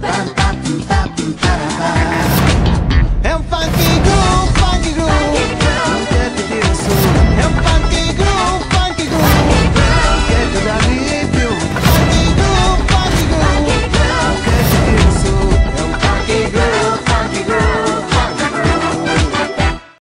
bam,